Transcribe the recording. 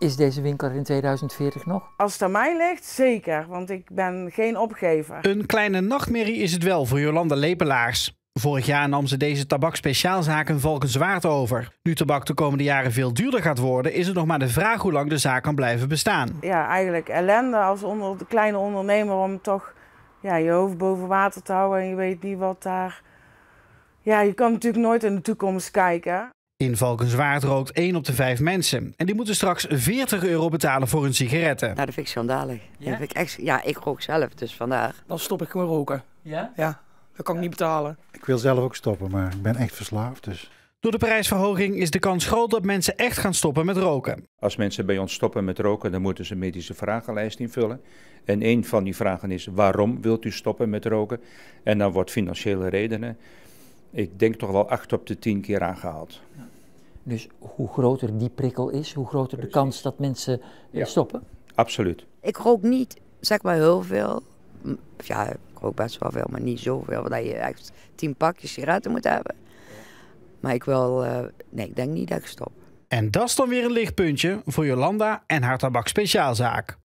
Is deze winkel er in 2040 nog? Als het aan mij ligt, zeker, want ik ben geen opgever. Een kleine nachtmerrie is het wel voor Jolanda Lepelaars. Vorig jaar nam ze deze tabakspeciaalzaak in Valkenswaard over. Nu tabak de komende jaren veel duurder gaat worden, is het nog maar de vraag hoe lang de zaak kan blijven bestaan. Ja, eigenlijk ellende als onder, de kleine ondernemer om toch ja, je hoofd boven water te houden en je weet niet wat daar. Ja, je kan natuurlijk nooit in de toekomst kijken. In Valkenswaard rookt 1 op de 5 mensen. En die moeten straks 40 euro betalen voor hun sigaretten. Nou, dat vind ik schandalig. Ja? Dat vind ik echt, ja, ik rook zelf, dus vandaar. Dan stop ik gewoon roken. Ja? Ja, dat kan ik niet betalen. Ik wil zelf ook stoppen, maar ik ben echt verslaafd. Dus Door de prijsverhoging is de kans groot dat mensen echt gaan stoppen met roken. Als mensen bij ons stoppen met roken, dan moeten ze een medische vragenlijst invullen. En een van die vragen is: waarom wilt u stoppen met roken? En dan wordt financiële redenen, ik denk toch wel 8 op de 10 keer aangehaald. Dus hoe groter die prikkel is, hoe groter de kans dat mensen eh, Ja. stoppen? Absoluut. Ik rook niet, zeg maar heel veel. Ja, ik rook best wel veel, maar niet zoveel. Dat je echt tien pakjes sigaretten moet hebben. Maar ik wil, eh, nee, ik denk niet dat ik stop. En dat is dan weer een lichtpuntje voor Jolanda en haar tabakspeciaalzaak.